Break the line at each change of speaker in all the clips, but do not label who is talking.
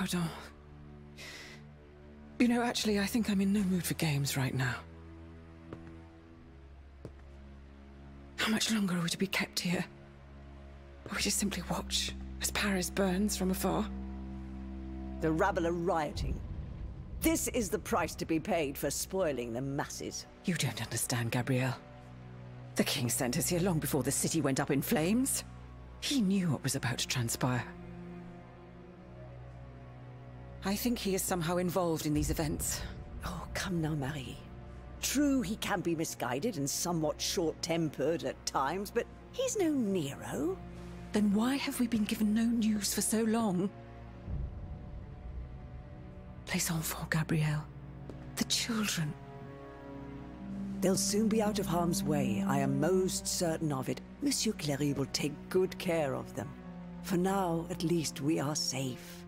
pardon. You know, actually, I think I'm in no mood for games right now. How much longer are we to be kept here? Or we just simply watch as Paris burns from afar?
The rabble are rioting. This is the price to be paid for spoiling the masses.
You don't understand, Gabrielle. The king sent us here long before the city went up in flames. He knew what was about to transpire. I think he is somehow involved in these events.
Oh, come now, Marie. True, he can be misguided and somewhat short-tempered at times, but he's no Nero.
Then why have we been given no news for so long? Les enfants, Gabrielle. The children.
They'll soon be out of harm's way. I am most certain of it. Monsieur Clery will take good care of them. For now, at least, we are safe.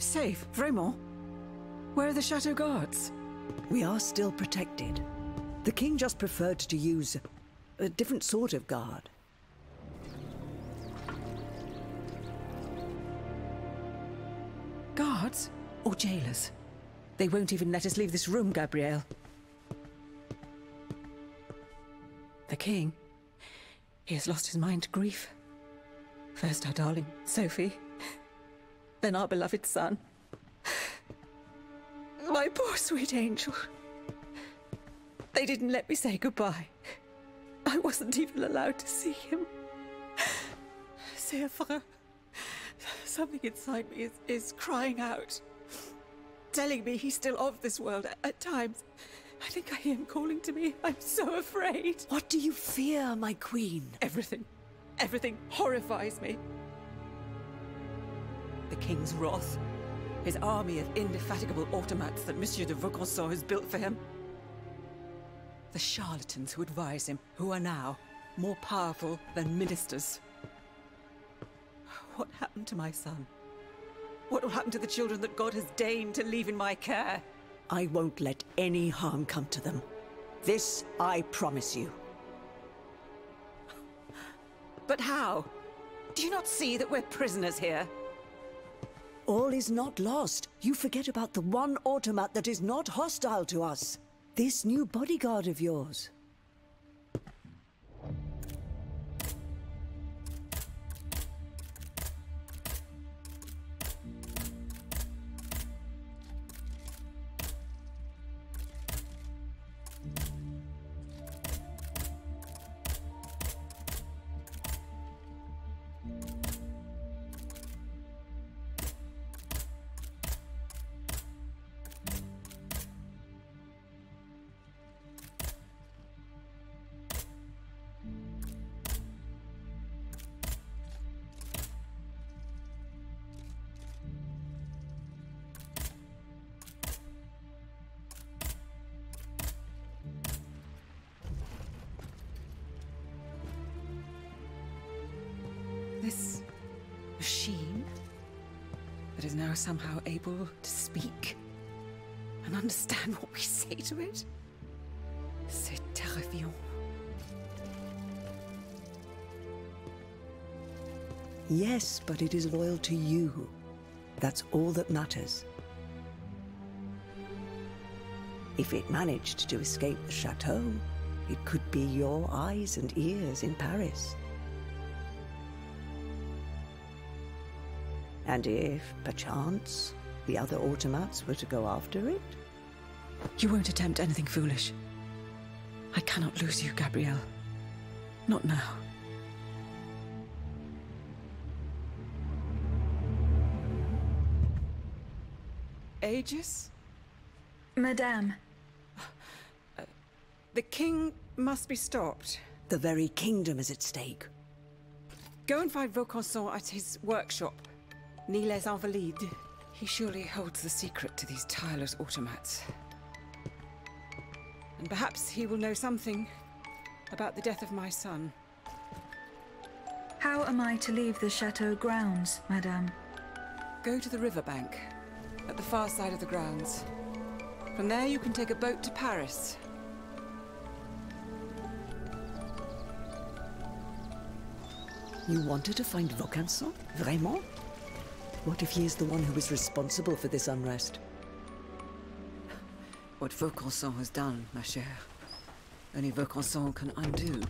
Safe? Vraiment? Where are the Chateau guards?
We are still protected. The king just preferred to use a different sort of guard.
Guards? Or jailers? They won't even let us leave this room, Gabrielle. The king. He has lost his mind to grief. First our darling, Sophie. Then our beloved son. My poor sweet angel. They didn't let me say goodbye. I wasn't even allowed to see him. C'est. Something inside me is, is crying out. Telling me he's still of this world at, at times. I think I hear him calling to me. I'm so afraid.
What do you fear, my queen?
Everything. Everything horrifies me. The king's wrath. His army of indefatigable automats that Monsieur de Vaucanson has built for him. The charlatans who advise him, who are now more powerful than ministers. What happened to my son? What will happen to the children that God has deigned to leave in my care?
I won't let any harm come to them. This I promise you.
But how? Do you not see that we're prisoners here?
All is not lost. You forget about the one automat that is not hostile to us. This new bodyguard of yours.
Is now somehow able to speak and understand what we say to it? C'est terrifiant.
Yes, but it is loyal to you. That's all that matters. If it managed to escape the chateau, it could be your eyes and ears in Paris. And if, perchance, the other automats were to go after it?
You won't attempt anything foolish. I cannot lose you, Gabrielle. Not now. Aegis?
Madame, uh,
The king must be stopped.
The very kingdom is at stake.
Go and find Vaucanson at his workshop, Ni les Invalides. He surely holds the secret to these tireless automats. And perhaps he will know something about the death of my son.
how am I to leave the chateau grounds, Madame?
Go to the riverbank, at the far side of the grounds. From there you can take a boat to Paris.
You wanted to find Vaucanson? Vraiment? What if he is the one who is responsible for this unrest?
What Vaucanson has done, ma chère, only Vaucanson can undo.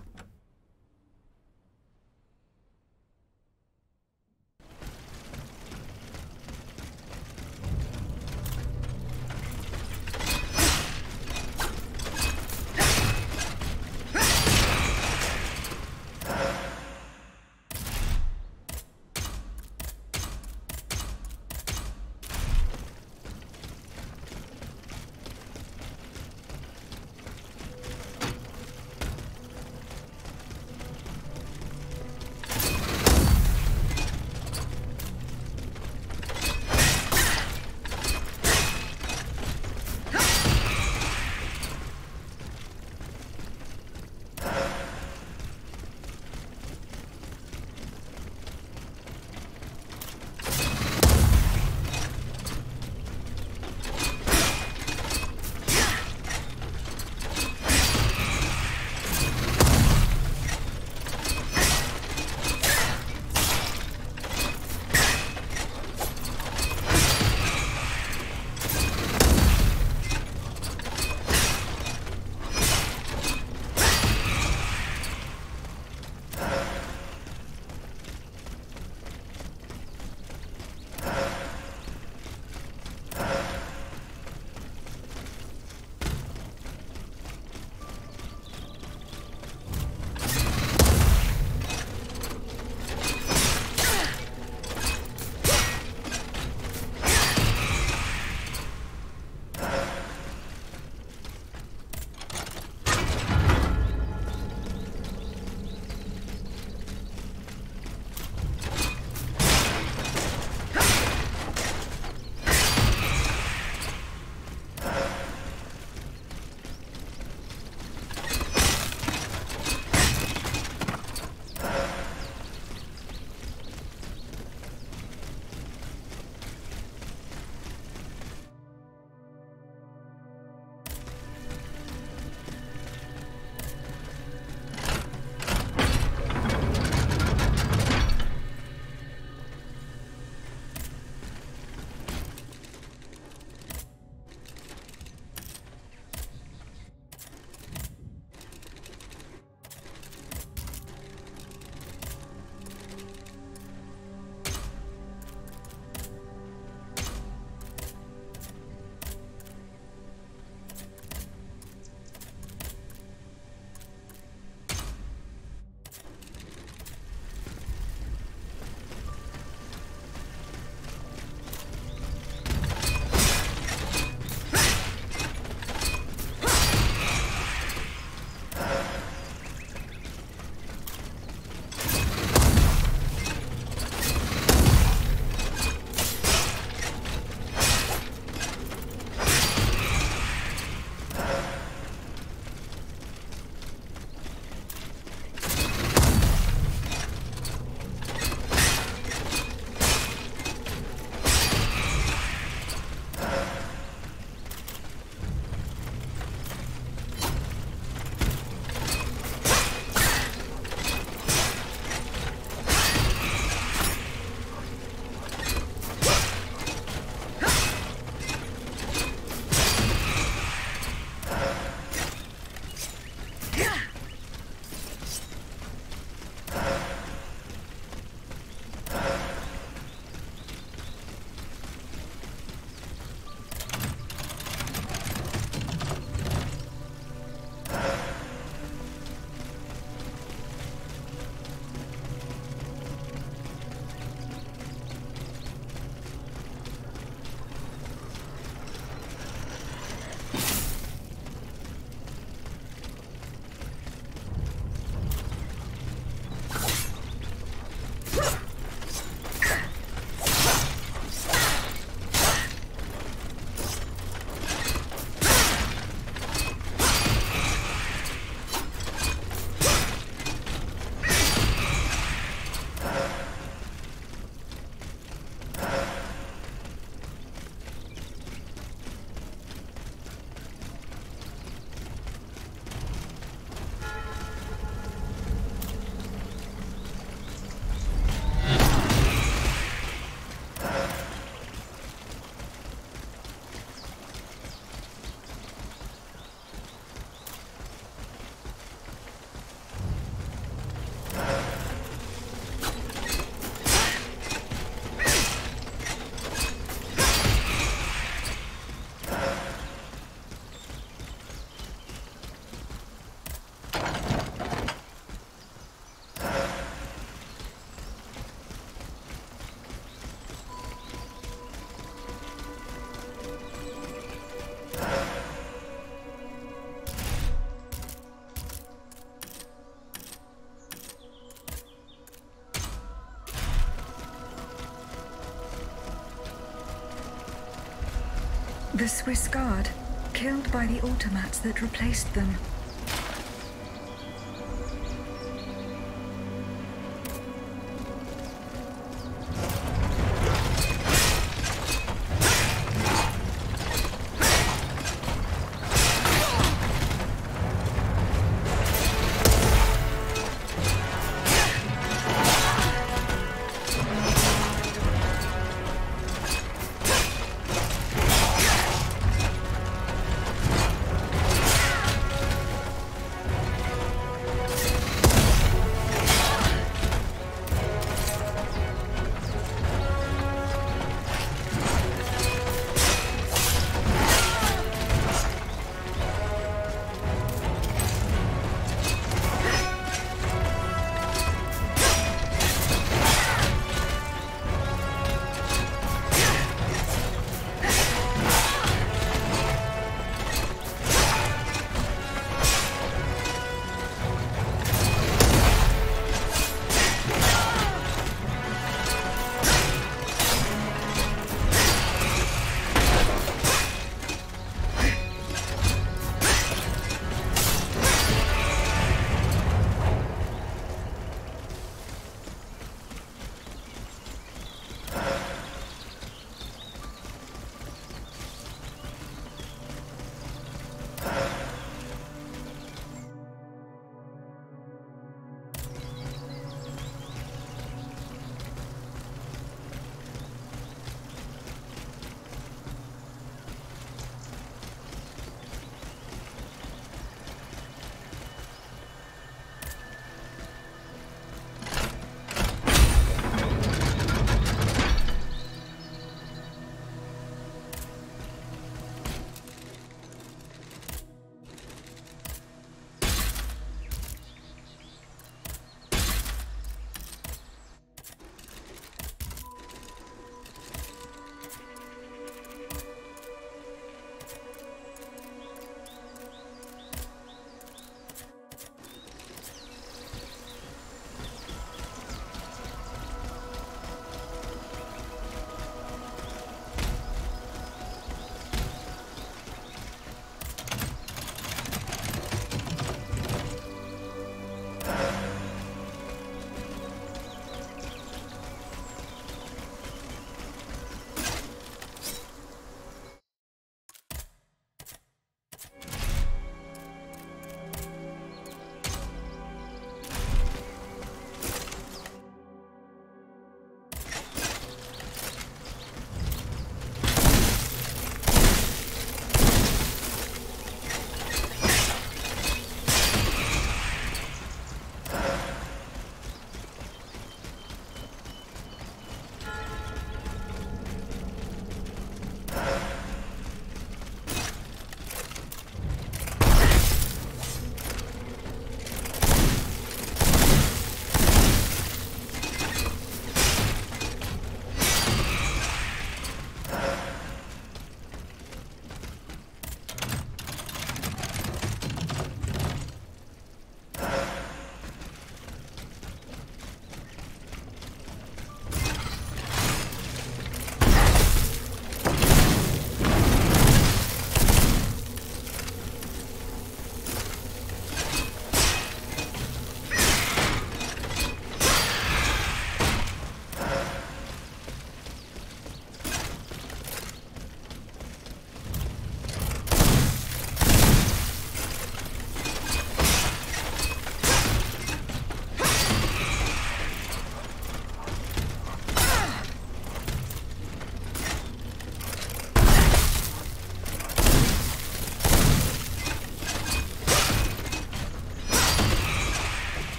The Swiss Guard, killed by the automats that replaced them.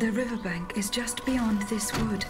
The riverbank is just beyond this wood.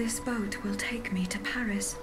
This boat will take me to Paris.